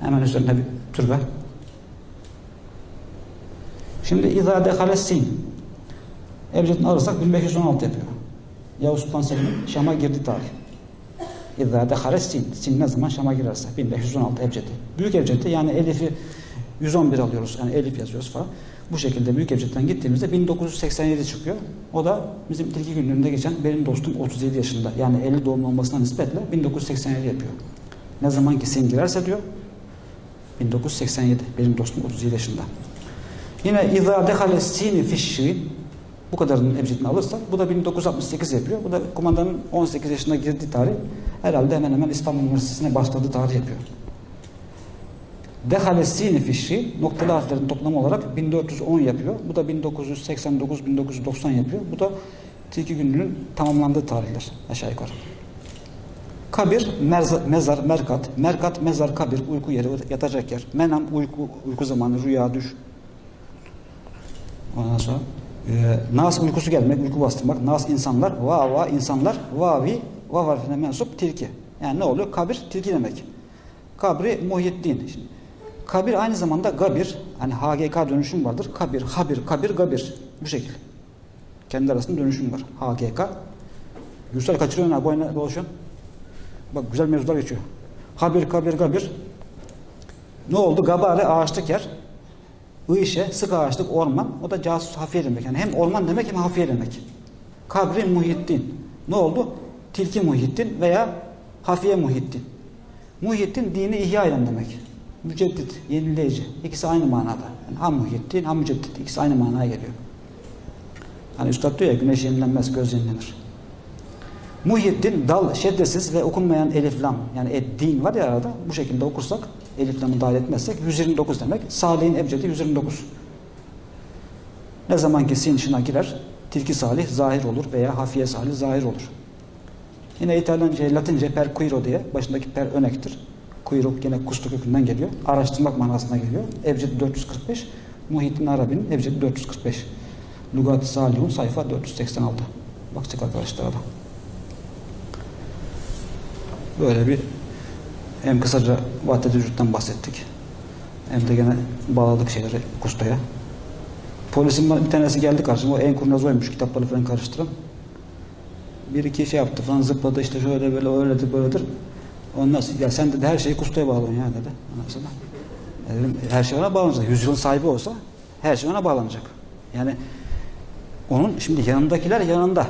Hemen üzerinde bir türbe. Şimdi İzâ dehales sin. Alırsak 1516 yapıyor. Yavuz Sultan Selim'in Şam'a girdi tarih. İzâ dehales sin. Sin ne zaman Şam'a girerse. 1516 Ebced'i. Büyük Ebced'i yani Elif'i 111 alıyoruz. Yani Elif yazıyoruz falan. Bu şekilde Büyük Ebced'den gittiğimizde 1987 çıkıyor. O da bizim tilki günlüğünde geçen benim dostum 37 yaşında. Yani 50 doğumlu olmasına nispetle 1987 yapıyor. Ne zaman ki sin girerse diyor 1987. Benim dostum 37 yaşında. Yine İzâ dehale sini fişşin bu kadarının ebcedini alırsak bu da 1968 yapıyor. Bu da kumandanın 18 yaşında girdiği tarih. Herhalde hemen hemen İstanbul Üniversitesi'ne başladığı tarih yapıyor. Dehale sini fişi noktalı harflerin toplamı olarak 1410 yapıyor. Bu da 1989-1990 yapıyor. Bu da tilki günlüğünün tamamlandığı tarihler aşağı yukarı. Kabir, merza, mezar, merkat, merkat, mezar, kabir, uyku yeri, yatacak yer. Menam, uyku, uyku zamanı, rüya, düş. Ondan sonra e, nas uykusu gelmek, uyku bastırmak, nas insanlar, va va insanlar, vavi, vav harfine mensup tilki. Yani ne oluyor? Kabir tilki demek. Kabri Muhyiddin. Şimdi, kabir aynı zamanda gabir. Hani HGK dönüşüm vardır. Kabir, habir, kabir, gabir. Bu şekil. Kendi arasında dönüşüm var. HGK. Gürsel kaçırıyorsun ha boyuna dolaşıyorsun. Bak güzel mevzular geçiyor. Habir, kabir, gabir. Ne oldu? Gabare ağaçlık yer. Işe, sık ağaçlık, orman. O da casus hafiye demek. Yani hem orman demek hem hafiye demek. Kabri Muhyiddin. Ne oldu? Tilki Muhyiddin veya hafiye Muhyiddin. Muhyiddin dini ihya eden demek. Müceddit, yenileyici. İkisi aynı manada. Yani ham Muhyiddin, ham müceddit. İkisi aynı manaya geliyor. Hani üstad diyor ya güneş yenilenmez, göz yenilenir. Muhyiddin dal şeddesiz ve okunmayan elif lam yani eddin var ya arada bu şekilde okursak elif lamı dahil etmezsek 129 demek. Salih'in ebcedi 129. Ne zaman ki sin şına girer tilki salih zahir olur veya hafiye salih zahir olur. Yine İtalyanca, Latince per quiro diye başındaki per önektir. Quiro gene kustu kökünden geliyor. Araştırmak manasına geliyor. Ebcedi 445. Muhyiddin Arabi'nin ebcedi 445. Lugat-ı Salihun sayfa 486. Bakacak arkadaşlar da. Böyle bir hem kısaca vahdet vücuttan bahsettik. Hem de gene bağladık şeyleri Kusta'ya. Polisin bir tanesi geldi karşıma. O en kurnaz oymuş kitapları falan karıştıran. Bir iki şey yaptı falan zıpladı işte şöyle böyle öyledir böyledir. Ondan sonra ya sen dedi her şeyi Kusta'ya bağlıyorsun ya dedi. Ondan sonra dedim, her şey ona bağlanacak. Yüzyılın sahibi olsa her şey ona bağlanacak. Yani onun şimdi yanındakiler yanında.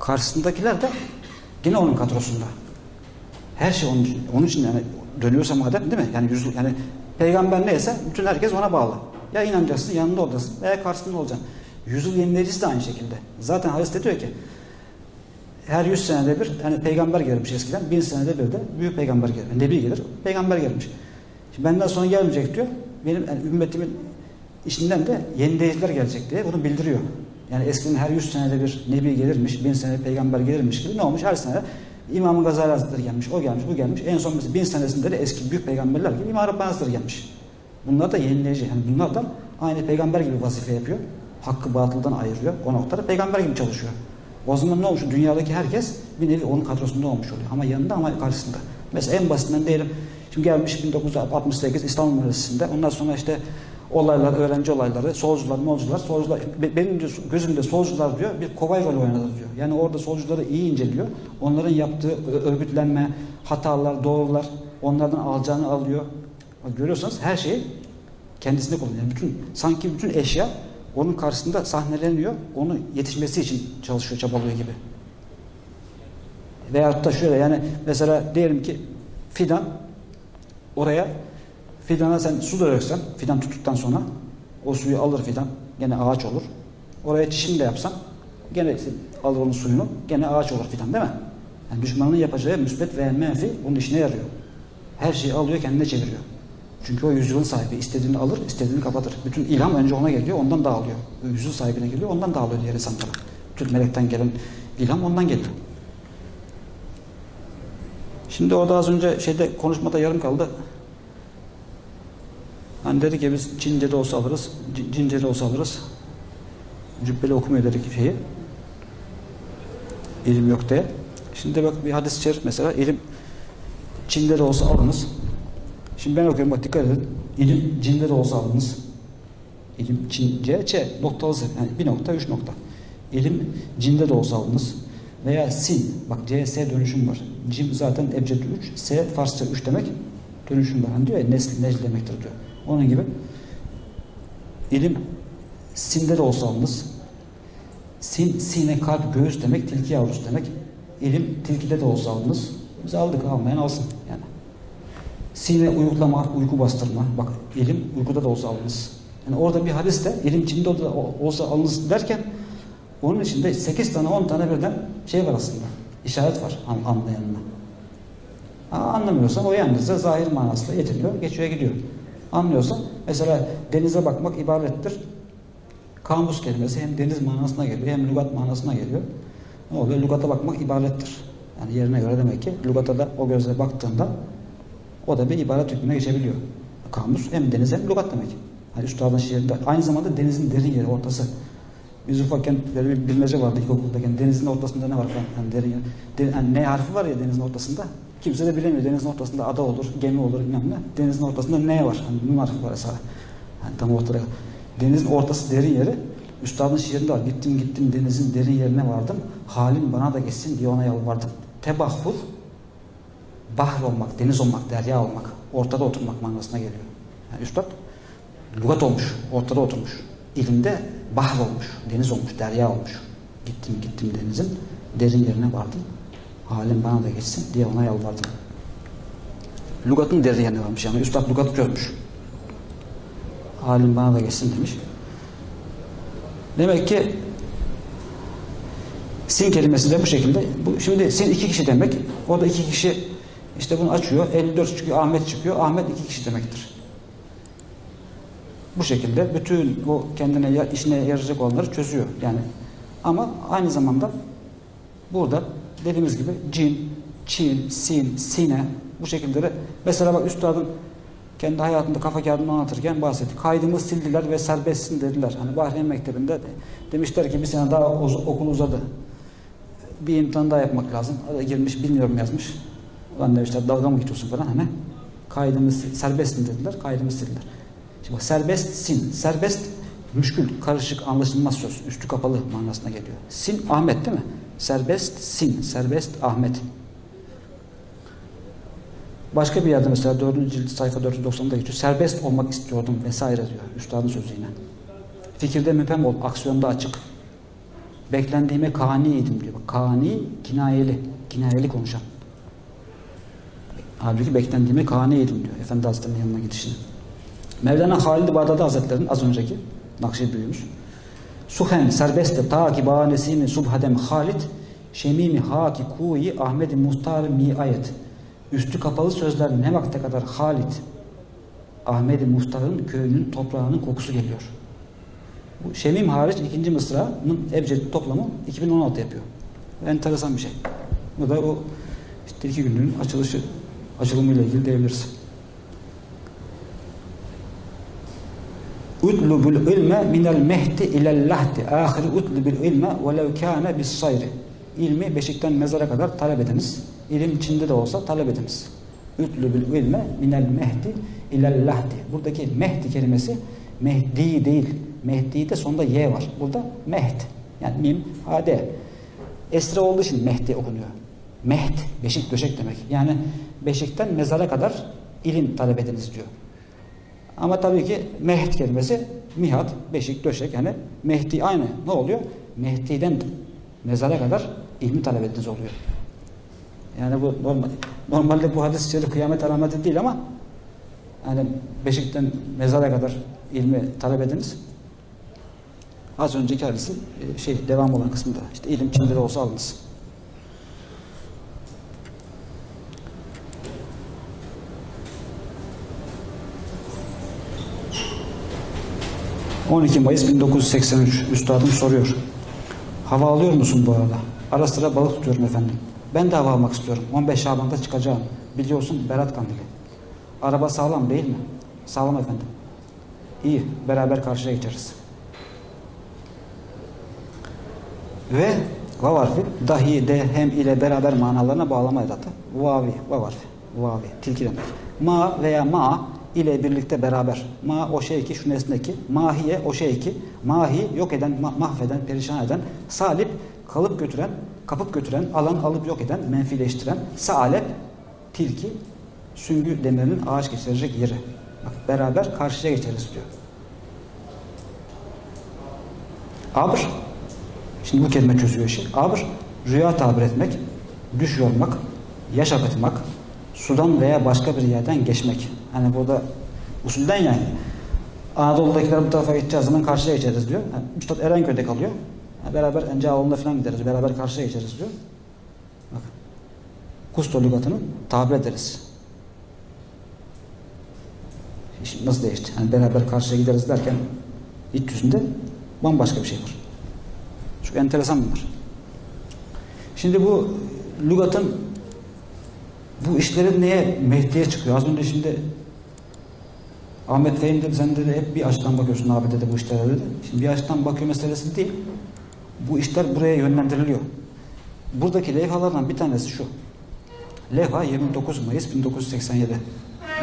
Karşısındakiler de yine onun kadrosunda. Her şey onun için. Onun için yani dönüyorsa madem değil mi? Yani yüz, yani peygamber neyse bütün herkes ona bağlı. Ya inanacaksın yanında oradasın veya karşısında olacaksın. Yüzyıl yenileyicisi de aynı şekilde. Zaten hadis de diyor ki her yüz senede bir yani peygamber gelmiş eskiden. Bin senede bir de büyük peygamber gelir. Nebi gelir. Peygamber gelmiş. Şimdi benden sonra gelmeyecek diyor. Benim yani ümmetimin içinden de yenileyiciler gelecek diye bunu bildiriyor. Yani eskiden her yüz senede bir nebi gelirmiş, bin senede peygamber gelirmiş gibi ne olmuş? Her sene İmam Gazali Hazretleri gelmiş, o gelmiş, bu gelmiş. En son mesela bin senesinde de eski büyük peygamberler gibi İmam Rabbani Hazretleri gelmiş. Bunlar da yenileyici. Yani bunlar da aynı peygamber gibi vazife yapıyor. Hakkı batıldan ayırıyor. O noktada peygamber gibi çalışıyor. O zaman ne olmuş? Dünyadaki herkes bir nevi onun kadrosunda olmuş oluyor. Ama yanında ama karşısında. Mesela en basitinden diyelim Şimdi gelmiş 1968 İstanbul Üniversitesi'nde. Ondan sonra işte olaylar, öğrenci olayları, solcular, molcular, solcular, be- benim gözümde solcular diyor bir kovay rolü oynadı diyor. Yani orada solcuları iyi inceliyor. Onların yaptığı örgütlenme, hatalar, doğrular, onlardan alacağını alıyor. Görüyorsanız her şeyi kendisinde kullanıyor. Yani bütün, sanki bütün eşya onun karşısında sahneleniyor. Onun yetişmesi için çalışıyor, çabalıyor gibi. Veyahut da şöyle yani mesela diyelim ki fidan oraya fidana sen su döksen fidan tuttuktan sonra o suyu alır fidan gene ağaç olur. Oraya çişini de yapsan gene alır onun suyunu gene ağaç olur fidan değil mi? Yani düşmanın yapacağı müsbet veya menfi onun işine yarıyor. Her şeyi alıyor kendine çeviriyor. Çünkü o yüzyılın sahibi istediğini alır, istediğini kapatır. Bütün ilham önce ona geliyor, ondan dağılıyor. Yüzyıl sahibine geliyor, ondan dağılıyor diğer insanlara. Bütün melekten gelen ilham ondan geliyor. Şimdi orada az önce şeyde konuşmada yarım kaldı. Hani dedi ki biz Çince de olsa alırız, Cince de olsa alırız. Cübbeli okumuyor dedik şeyi. İlim yok diye. Şimdi bak bir hadis-i mesela ilim Çin'de de olsa alınız. Şimdi ben okuyorum bak dikkat edin. İlim Çin'de de olsa alınız. İlim Çince, Ç noktalı Z. Yani bir nokta, üç nokta. İlim Cin'de de olsa alınız. Veya Sin. Bak C, S dönüşüm var. Cim zaten ebced 3. S Farsça 3 demek. Dönüşüm var. Hani diyor ya nesl, necl demektir diyor. Onun gibi. İlim Sin'de de. Sin, sine kalp göğüs demek, tilki yavrusu demek. İlim tilkide de olsa alınız. Biz aldık almayan alsın yani. Sine uyuklama, uyku bastırma. Bak ilim uykuda da olsa alınız. Yani orada bir hadiste ilim içinde de olsa alınız derken onun içinde 8 tane 10 tane birden şey var aslında. İşaret var an, anlayanına. Anlamıyorsan o yalnızca zahir manasıyla yetiniyor, geçiyor gidiyor. Anlıyorsan mesela denize bakmak ibarettir. Kamus kelimesi hem deniz manasına geliyor hem lügat manasına geliyor. Ne oluyor? Lügata bakmak ibarettir. Yani yerine göre demek ki lügata da o gözle baktığında o da bir ibaret hükmüne geçebiliyor. Kamus hem deniz hem lügat demek. Hani üstadın şiirinde aynı zamanda denizin derin yeri ortası. Biz ufakken böyle bir bilmece vardı ilkokuldayken. Denizin ortasında ne var falan. Yani derin yer. Den, yani ne harfi var ya denizin ortasında. Kimse de bilemiyor. Denizin ortasında ada olur, gemi olur bilmem ne. Denizin ortasında ne var? Hani nun harfi var mesela. Yani tam ortada. Denizin ortası derin yeri. Üstadın şiirinde var. Gittim gittim denizin derin yerine vardım. Halim bana da geçsin diye ona yalvardım. Tebahhur bahr olmak, deniz olmak, derya olmak, ortada oturmak manasına geliyor. Yani üstad lügat olmuş, ortada oturmuş. İlimde bahr olmuş, deniz olmuş, derya olmuş. Gittim gittim denizin derin yerine vardım. Halim bana da geçsin diye ona yalvardım. Lügatın derin yerine varmış yani. Üstad lügatı görmüş. Halim bana da geçsin demiş. Demek ki sin kelimesi de bu şekilde. Bu, şimdi sin iki kişi demek. O da iki kişi işte bunu açıyor. 54 çıkıyor. Ahmet çıkıyor. Ahmet iki kişi demektir. Bu şekilde bütün o kendine işine yarayacak olanları çözüyor. Yani ama aynı zamanda burada dediğimiz gibi cin, çin, sin, sine bu şekilde de mesela bak üstadın kendi hayatında kafa kağıdını anlatırken bahsetti. Kaydımı sildiler ve serbestsin dediler. Hani Bahreyn Mektebi'nde de demişler ki bir sene daha okul uzadı. Bir imtihan daha yapmak lazım. O da girmiş bilmiyorum yazmış. Ulan demişler dalga mı geçiyorsun falan hani. Kaydımı serbestsin dediler. Kaydımı sildiler. Şimdi bak serbest sin. Serbest müşkül, karışık, anlaşılmaz söz. Üstü kapalı manasına geliyor. Sin Ahmet değil mi? Serbest sin. Serbest Ahmet. Başka bir yerde mesela 4. cilt sayfa 490'da geçiyor. Serbest olmak istiyordum vesaire diyor. Üstadın sözü. Fikirde müphem ol, aksiyonda açık. Beklendiğime kaniydim diyor. Kani, kinayeli. Kinayeli konuşan. Halbuki beklendiğime kaniydim diyor. Efendi Hazretleri'nin yanına gidişini. Mevlana Halid-i Bağdadi Hazretleri'nin az önceki Nakşibüyümüz. Suhen serbestte ta ki bahanesini subhadem Halid şemimi haki kuyi Ahmet-i Muhtar mi ayet. Üstü kapalı sözler ne vakte kadar Halid Ahmet-i Muhtar'ın köyünün toprağının kokusu geliyor. Bu Şemim hariç ikinci mısranın ebced toplamı 2016 yapıyor. Enteresan bir şey. Bu da o işte iki günlüğün açılışı açılımıyla ilgili diyebiliriz. Utlubul ilme minel mehdi ilel lahdi. Ahiri utlubul ilme velev kâne bis sayri. İlmi beşikten mezara kadar talep ediniz. İlim içinde de olsa talep ediniz. Ütlübül ilme minel mehdi ilel lahdi. Buradaki mehdi kelimesi mehdi değil. Mehdi de sonunda y var. Burada mehd. Yani mim, hade. Esra olduğu için mehdi okunuyor. Mehd, beşik döşek demek. Yani beşikten mezara kadar ilim talep ediniz diyor. Ama tabii ki mehd kelimesi mihat, beşik, döşek yani mehdi aynı. Ne oluyor? Mehdi'den mezara kadar ilmi talep ediniz oluyor. Yani bu normal, normalde bu hadis şerif kıyamet alameti değil ama yani beşikten mezara kadar ilmi talep ediniz. Az önceki hadisi e, şey devam olan kısmında işte ilim de olsa alınız. ...12 Mayıs 1983 Üstadım soruyor. Hava alıyor musun bu arada? Ara sıra balık tutuyorum efendim. Ben de hava almak istiyorum. 15 Şaban'da çıkacağım. Biliyorsun Berat Kandili. Araba sağlam değil mi? Sağlam efendim. İyi. Beraber karşıya geçeriz. Ve vav harfi dahi de hem ile beraber manalarına bağlama edatı. Vavi, vav harfi. Vavi, tilki demek. Ma veya ma ile birlikte beraber. Ma o şey ki şu nesne. Mahiye o şey ki. Mahi yok eden, ma- mahveden, perişan eden. Salip kalıp götüren, kapıp götüren, alan alıp yok eden, menfileştiren. Saalep tilki süngü demirinin ağaç geçirecek yeri. Bak, beraber karşıya geçeriz diyor. Abr Şimdi bu kelime çözüyor işi. Abr, rüya tabir etmek, düş yormak, yaş akıtmak, sudan veya başka bir yerden geçmek. Hani burada usulden yani. Anadolu'dakiler bu tarafa geçeceğiz zaman karşıya geçeriz diyor. Yani Üstad Erenköy'de kalıyor. Yani beraber Encaoğlu'na falan gideriz. Beraber karşıya geçeriz diyor. Bak. Kusto lügatını tabir ederiz. Şimdi nasıl değişti? Hani beraber karşıya gideriz derken iç yüzünde bambaşka bir şey var. Çok enteresan bunlar. Şimdi bu lügatın bu işlerin neye Mehdi'ye çıkıyor? Az önce şimdi Ahmet Fehim dedi sen dedi hep bir açıdan bakıyorsun abi dedi bu işlere dedi. Şimdi bir açıdan bakıyor meselesi değil. Bu işler buraya yönlendiriliyor. Buradaki levhalardan bir tanesi şu. Levha 29 Mayıs 1987.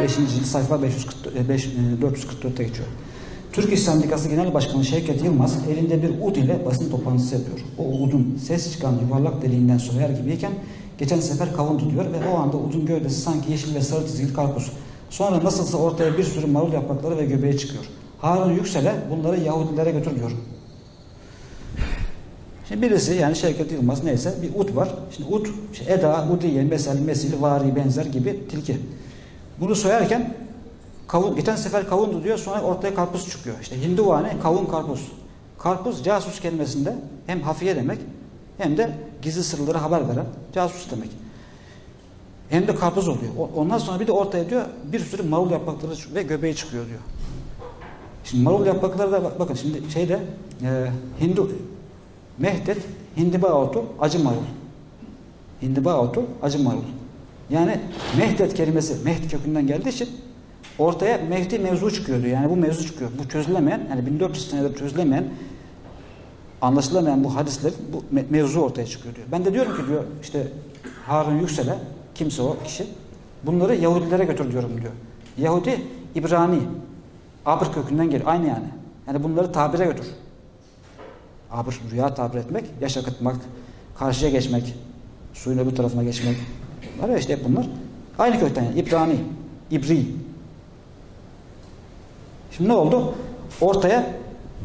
5. cilt sayfa 540, 5, 444'te geçiyor. Türk İş Sendikası Genel Başkanı Şevket Yılmaz elinde bir ud ile basın toplantısı yapıyor. O udun ses çıkan yuvarlak deliğinden soyar gibiyken geçen sefer kavun tutuyor ve o anda udun gövdesi sanki yeşil ve sarı çizgili karpuz. Sonra nasılsa ortaya bir sürü marul yaprakları ve göbeği çıkıyor. Harun Yüksel'e bunları Yahudilere götür diyor. Şimdi birisi yani Şevket Yılmaz neyse bir ut var. Şimdi ut, işte Eda, Udiye, Mesel, Mesil, Vari, benzer gibi tilki. Bunu soyarken kavun, geçen sefer kavundu diyor sonra ortaya karpuz çıkıyor. İşte Hinduvane, kavun, karpuz. Karpuz casus kelimesinde hem hafiye demek hem de gizli sırları haber veren casus demek. Hem de karpuz oluyor. Ondan sonra bir de ortaya diyor bir sürü marul yaprakları ve göbeği çıkıyor diyor. Şimdi marul yaprakları da bak- bakın şimdi şeyde e, Hindu Mehdet hindiba otu acı marul. Hindiba otu acı marul. Yani Mehdet kelimesi Mehdi kökünden geldiği için ortaya Mehdi mevzu çıkıyor diyor. Yani bu mevzu çıkıyor. Bu çözülemeyen yani 1400 senedir çözülemeyen anlaşılamayan bu hadisler bu me- mevzu ortaya çıkıyor diyor. Ben de diyorum ki diyor işte Harun Yüksel'e kimse o kişi bunları Yahudilere götür diyorum diyor. Yahudi İbrani Abr kökünden geliyor. Aynı yani. Yani bunları tabire götür. Abr rüya tabir etmek, yaş akıtmak, karşıya geçmek, suyun öbür tarafına geçmek. Var ya işte hep bunlar. Aynı kökten yani. İbrani, İbri. Şimdi ne oldu? Ortaya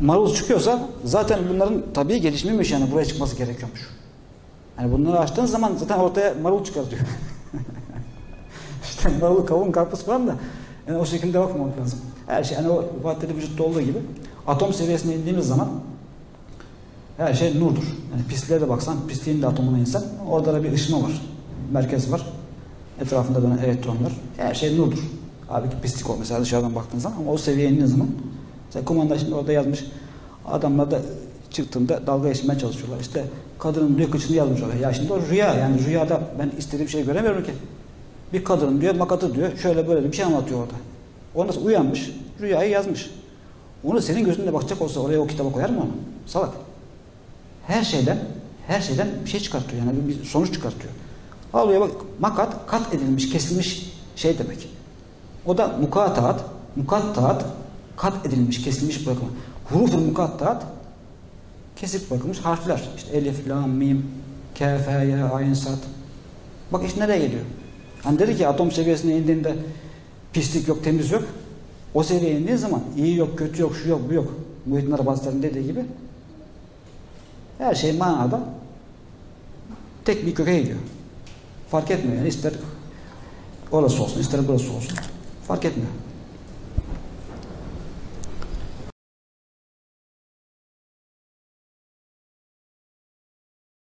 marul çıkıyorsa zaten bunların tabii gelişmemiş yani buraya çıkması gerekiyormuş. Yani bunları açtığın zaman zaten ortaya marul çıkar diyor. işte marul, kavun, karpuz falan da yani o şekilde bakmamak lazım. Her şey hani o maddeli vücutta olduğu gibi atom seviyesine indiğimiz zaman her şey nurdur. Yani pisliğe de baksan, pisliğin de atomuna insan orada da bir ışıma var. Merkez var. Etrafında dönen elektronlar. Her şey nurdur. Halbuki pislik o mesela dışarıdan baktığın zaman ama o seviyeye indiğin zaman mesela kumanda şimdi orada yazmış adamlar da çıktığında dalga geçmeye çalışıyorlar. İşte kadının diyor kıçını yazmış oraya. Ya şimdi o rüya yani rüyada ben istediğim şeyi göremiyorum ki. Bir kadının diyor makatı diyor şöyle böyle bir şey anlatıyor orada. O nasıl uyanmış rüyayı yazmış. Onu senin gözünde bakacak olsa oraya o kitaba koyar mı onu? Salak her şeyden her şeyden bir şey çıkartıyor yani bir sonuç çıkartıyor. Alıyor bak makat kat edilmiş kesilmiş şey demek. O da mukataat, mukattaat, kat edilmiş, kesilmiş bırakılmış. Huruf-u mukattaat, kesik bırakılmış harfler. İşte elif, lam, mim, k, f, y, ayn, sat. Bak iş nereye geliyor? Hani dedi ki atom seviyesine indiğinde pislik yok, temiz yok. O seviyeye indiği zaman iyi yok, kötü yok, şu yok, bu yok. Muhittin Arabazlar'ın dediği gibi her şey manada tek bir köke gidiyor. Fark etmiyor yani ister orası olsun ister burası olsun. Fark etmiyor.